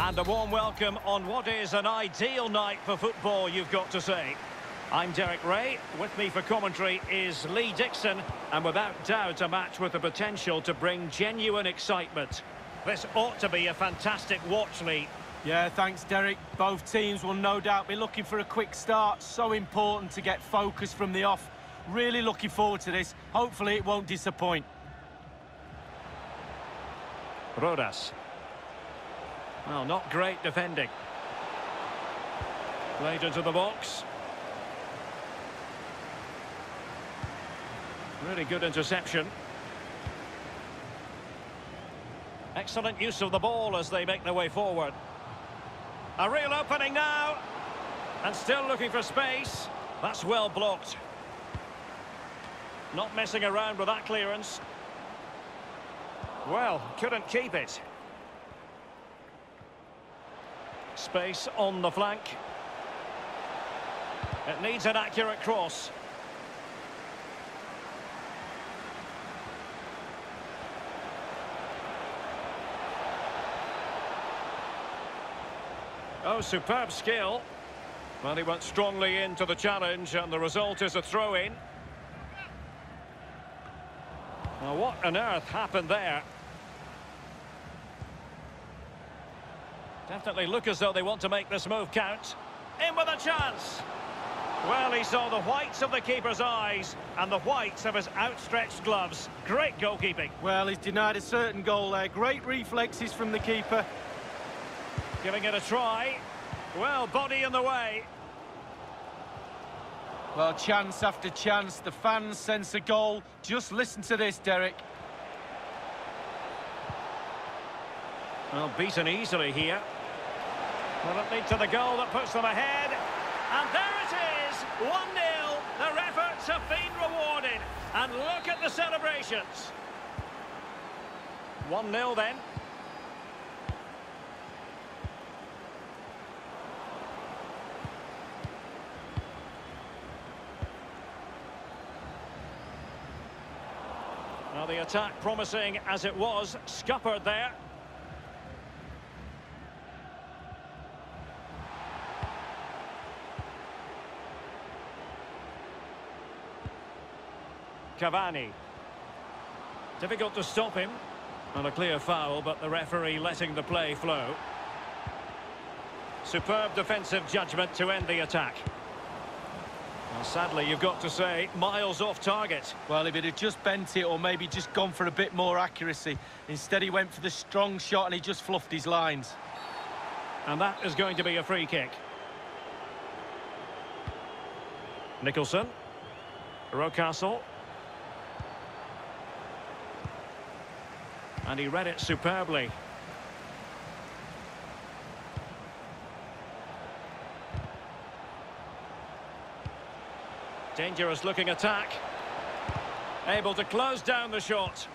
And a warm welcome on what is an ideal night for football, you've got to say. I'm Derek Rae. With me for commentary is Lee Dixon. And without doubt, a match with the potential to bring genuine excitement. This ought to be a fantastic watch, Lee. Yeah, thanks, Derek. Both teams will no doubt be looking for a quick start. So important to get focus from the off. Really looking forward to this. Hopefully it won't disappoint. Rodas. Well, not great defending. Played into the box. Really good interception. Excellent use of the ball as they make their way forward. A real opening now. And still looking for space. That's well blocked. Not messing around with that clearance. Well, couldn't keep it. Space on the flank. It needs an accurate cross. Oh, superb skill. Well, he went strongly into the challenge, and the result is a throw-in. Now, what on earth happened there? Definitely look as though they want to make this move count. In with a chance. Well, he saw the whites of the keeper's eyes and the whites of his outstretched gloves. Great goalkeeping. Well, he's denied a certain goal there. Great reflexes from the keeper. Giving it a try. Well, body in the way. Well, chance after chance. The fans sense a goal. Just listen to this, Derek. Well, beaten easily here. Will it lead to the goal that puts them ahead? And there it is! 1-0. Their efforts have been rewarded. And look at the celebrations. 1-0 then. Well, the attack promising as it was, scuppered there. Cavani. Difficult to stop him. Not a clear foul, but the referee letting the play flow. Superb defensive judgment to end the attack. Well, sadly, you've got to say, miles off target. Well, if it had just bent it or maybe just gone for a bit more accuracy. Instead, he went for the strong shot and he just fluffed his lines. And that is going to be a free kick. Nicholson. Rocastle. And he read it superbly. Dangerous looking attack. Able to close down the shot.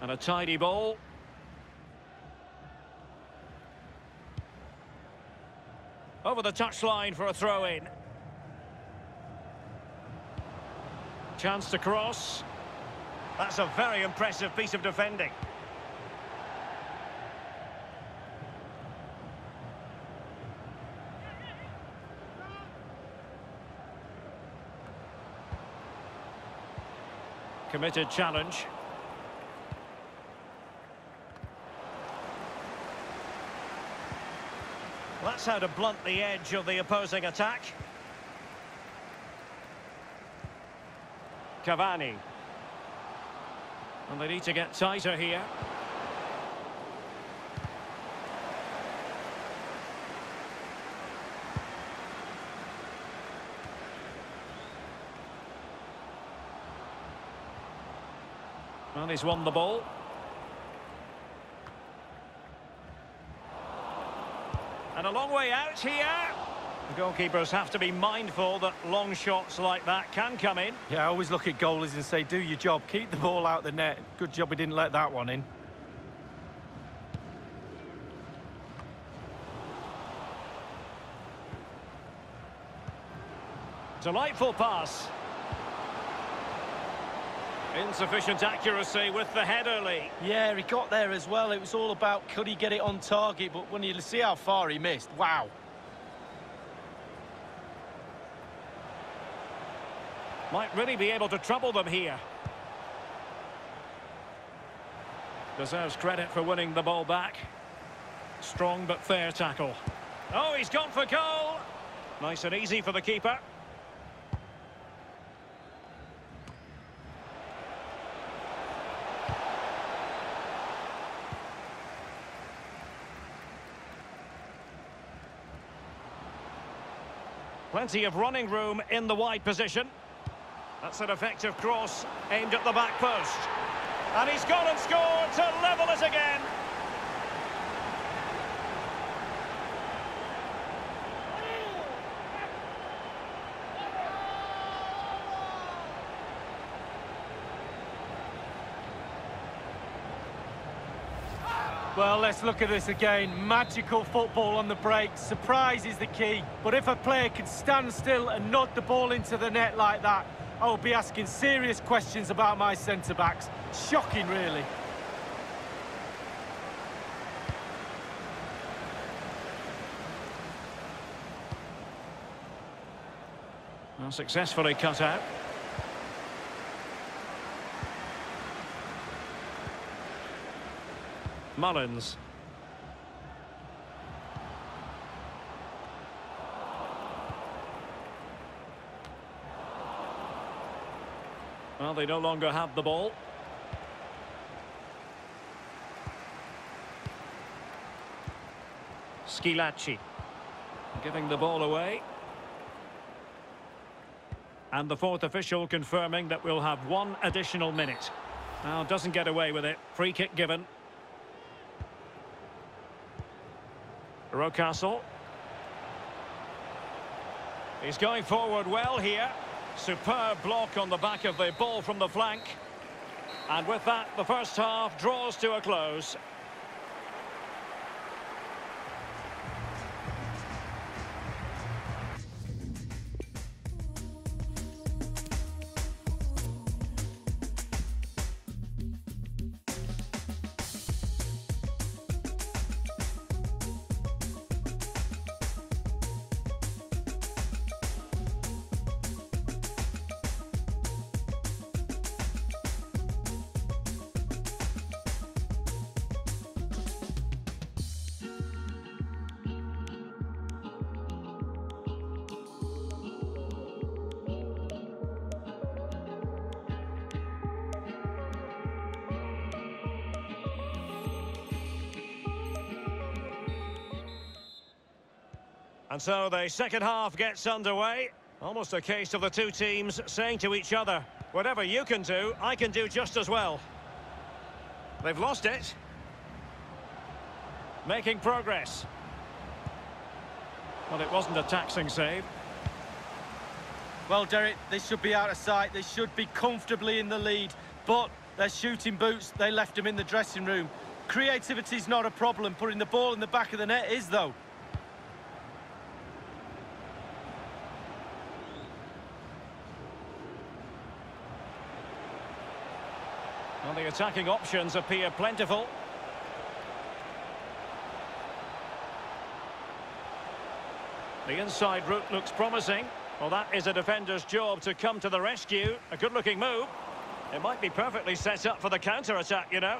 And a tidy ball. Over the touchline for a throw-in. Chance to cross. That's a very impressive piece of defending. Committed challenge. That's how to blunt the edge of the opposing attack. Cavani. And they need to get tighter here. Well, he's won the ball. And a long way out here. The goalkeepers have to be mindful that long shots like that can come in. Yeah, I always look at goalies and say, do your job. Keep the ball out the net. Good job we didn't let that one in. Delightful pass. Insufficient accuracy with the header, Lee. Yeah, he got there as well. It was all about could he get it on target, but when you see how far he missed, wow. Might really be able to trouble them here. Deserves credit for winning the ball back. Strong but fair tackle. Oh, he's gone for goal. Nice and easy for the keeper. Plenty of running room in the wide position. That's an effective cross aimed at the back post. And he's gone and scored to level it again. Well, let's look at this again. Magical football on the break. Surprise is the key. But if a player can stand still and nod the ball into the net like that, I'll be asking serious questions about my centre-backs. Shocking, really. Well, successfully cut out. Mullins. Well, they no longer have the ball. Schillaci. Giving the ball away. And the fourth official confirming that we'll have one additional minute. Now, doesn't get away with it. Free kick given. Rocastle. He's going forward well here. Superb block on the back of the ball from the flank. And with that, the first half draws to a close. And so the second half gets underway. Almost a case of the two teams saying to each other, whatever you can do, I can do just as well. They've lost it. Making progress. Well, it wasn't a taxing save. Well, Derek, they should be out of sight. They should be comfortably in the lead. But their shooting boots, they left them in the dressing room. Creativity's not a problem. Putting the ball in the back of the net is, though. Well, the attacking options appear plentiful. The inside route looks promising. Well, that is a defender's job to come to the rescue. A good-looking move. It might be perfectly set up for the counter-attack, you know.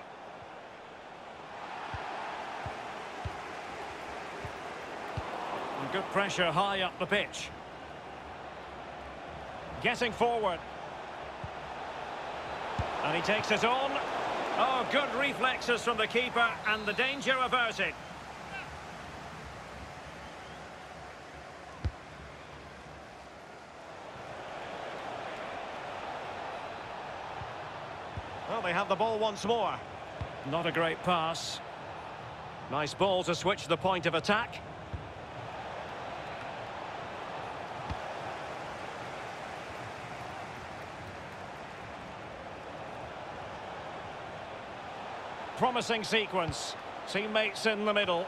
And good pressure high up the pitch. Getting forward. And he takes it on. Oh, good reflexes from the keeper and the danger averted. Well, they have the ball once more. Not a great pass. Nice ball to switch the point of attack. Promising sequence. Teammates in the middle.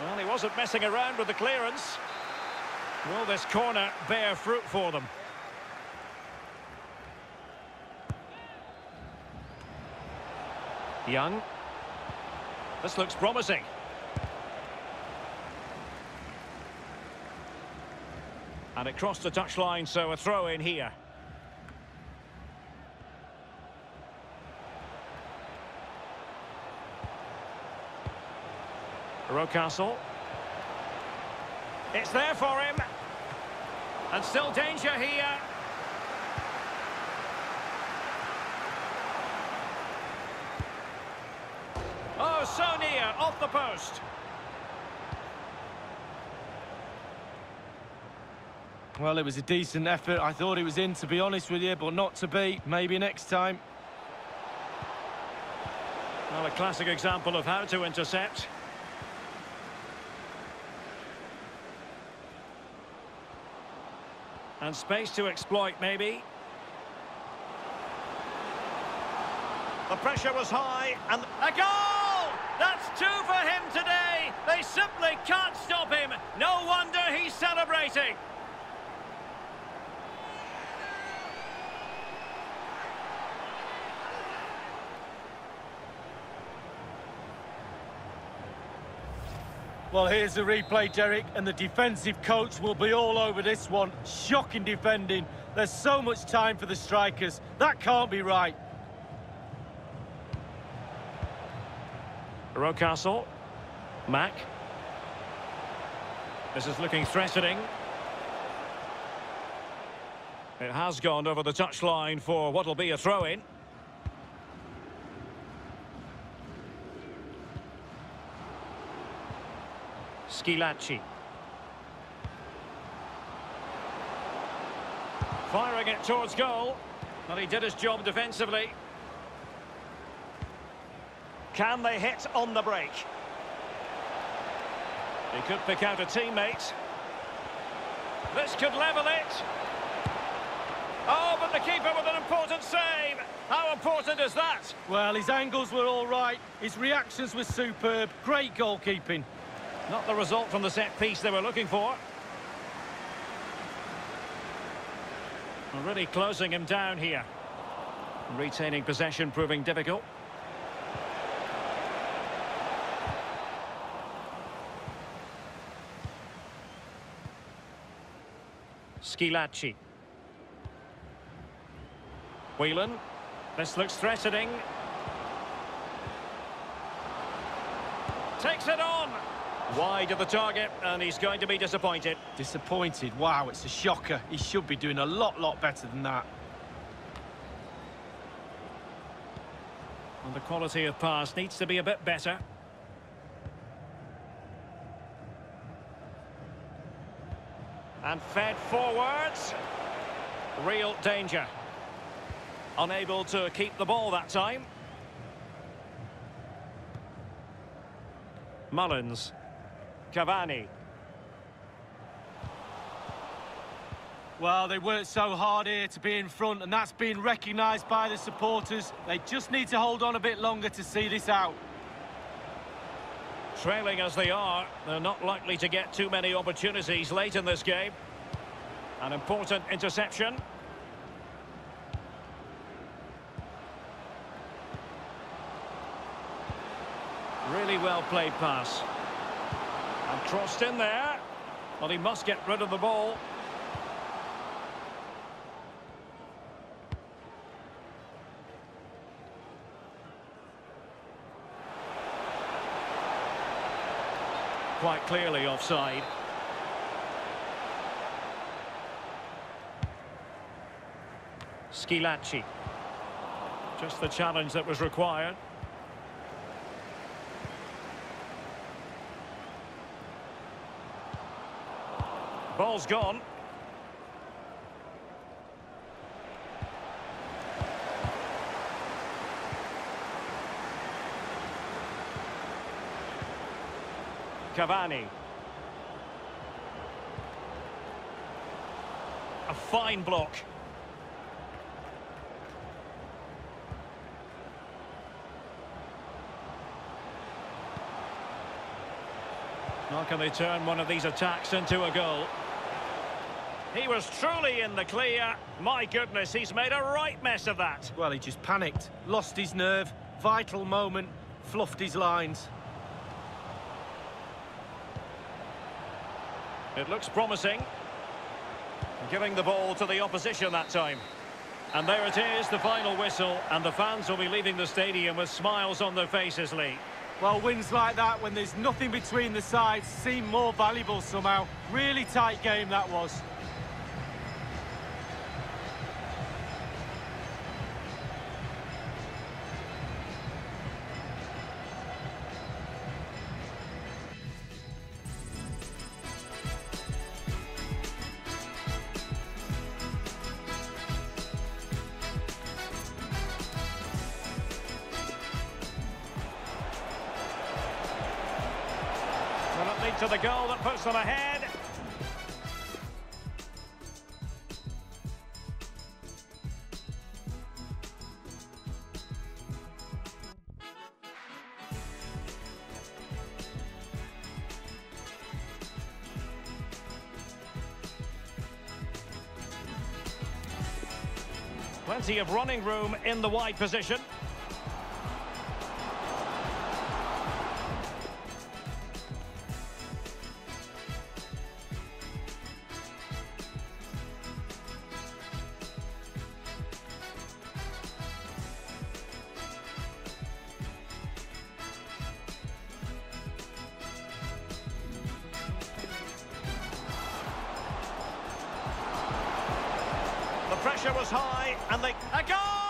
Well, he wasn't messing around with the clearance. Will this corner bear fruit for them? Young. This looks promising. And it crossed the touchline, so a throw in here. Rocastle. It's there for him. And still danger here. Oh, so near, off the post. Well, it was a decent effort. I thought it was in, to be honest with you, but not to be. Maybe next time. Well, a classic example of how to intercept. And space to exploit, maybe. The pressure was high, and a goal! That's two for him today! They simply can't stop him! No wonder he's celebrating! Well, here's the replay, Derek, and the defensive coach will be all over this one. Shocking defending. There's so much time for the strikers. That can't be right. Rocastle. Mack. This is looking threatening. It has gone over the touchline for what'll be a throw-in. Schillaci. Firing it towards goal. Well, he did his job defensively. Can they hit on the break? He could pick out a teammate. This could level it. Oh, but the keeper with an important save. How important is that? Well, his angles were all right. His reactions were superb. Great goalkeeping. Not the result from the set piece they were looking for. Already closing him down here. Retaining possession proving difficult. Schillaci. Whelan. This looks threatening. Takes it on. Wide of the target, and he's going to be disappointed. Disappointed. Wow, it's a shocker. He should be doing a lot, lot better than that. And the quality of pass needs to be a bit better. And fed forwards. Real danger. Unable to keep the ball that time. Mullins. Cavani. Well, they worked so hard here to be in front, and that's been recognised by the supporters. They just need to hold on a bit longer to see this out. Trailing as they are, they're not likely to get too many opportunities late in this game. An important interception. Really well played pass. Crossed in there. Well, he must get rid of the ball. Quite clearly offside. Schillaci. Just the challenge that was required. Ball's gone. Cavani. A fine block. How can they turn one of these attacks into a goal? He was truly in the clear. My goodness, he's made a right mess of that. Well, he just panicked, lost his nerve. vital moment, fluffed his lines. It looks promising. Giving the ball to the opposition that time. And there it is, the final whistle, and the fans will be leaving the stadium with smiles on their faces, Lee. Well, wins like that, when there's nothing between the sides, seem more valuable somehow. Really tight game that was. To the goal that puts them ahead? Plenty of running room in the wide position. Pressure was high, and they... A goal!